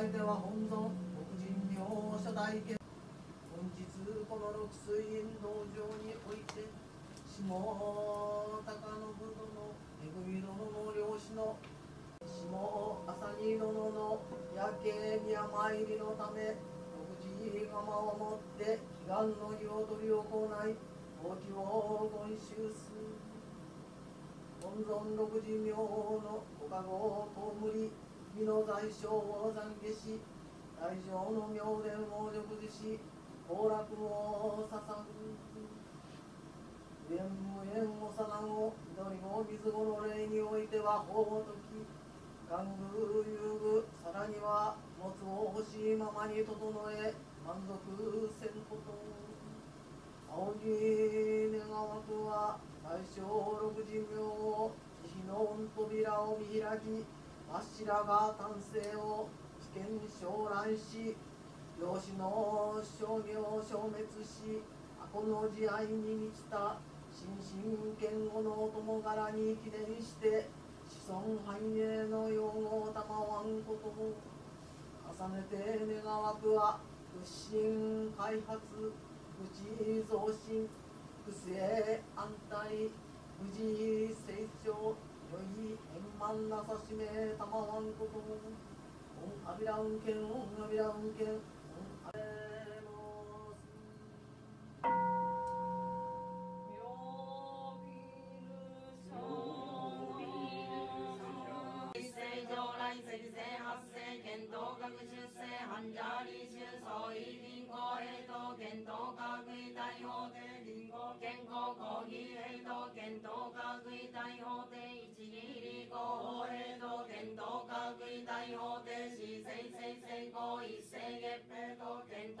相手は本尊黒人名初代家本日この六水院道場において下高信殿恵み殿の漁師の下朝に殿の夜景宮参りのため六時釜を持って祈願の儀を執り行い法規を言収する本尊六時名のご加護を葬り身の在所を懺悔し大乗の妙伝を成就し幸楽を捧ぐ。縁無縁おさなご祈りも水子の霊においては法を解き玩具遊具さらには物を欲しいままに整え満足せんこと。青木願わくは大正六時名を慈悲の扉を見開き真っ白が丹精を知見将来し漁師の商業を消滅しこの慈愛に満ちた心身健吾の友柄に記念して子孫繁栄の用語を賜わんことを重ねて願わくは不信開発無知増進不正安泰無事成長 너희 옴말라서 심에 담아온 고도 옴아비라운케 옴아비라운케 옴아비라운케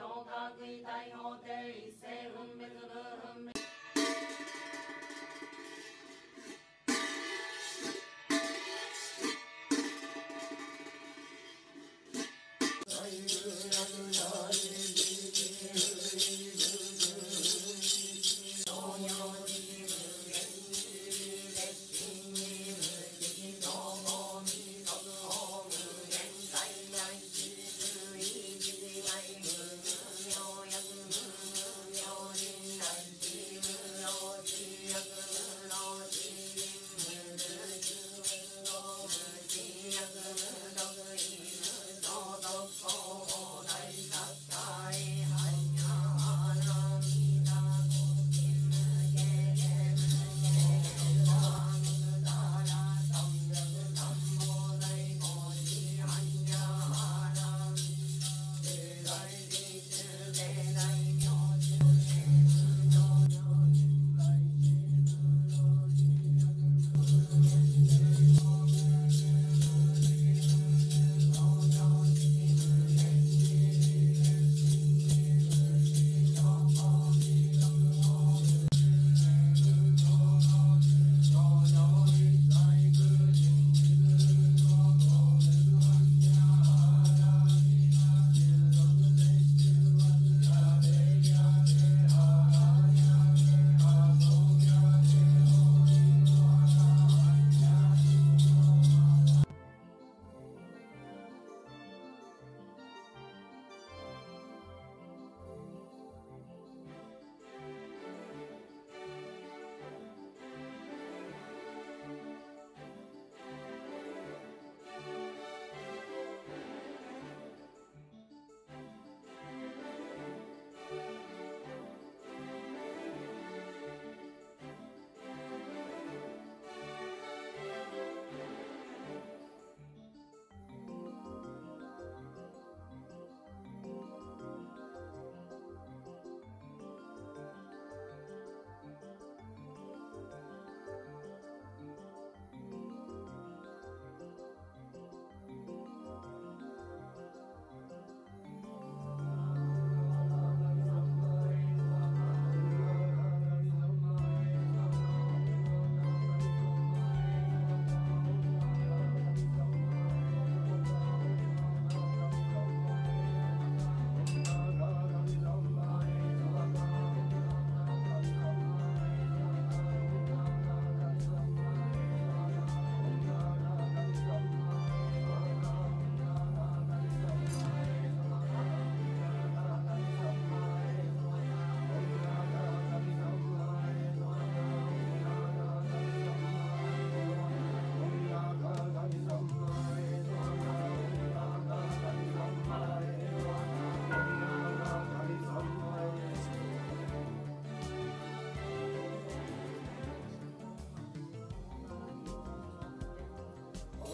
と検討科学大法廷一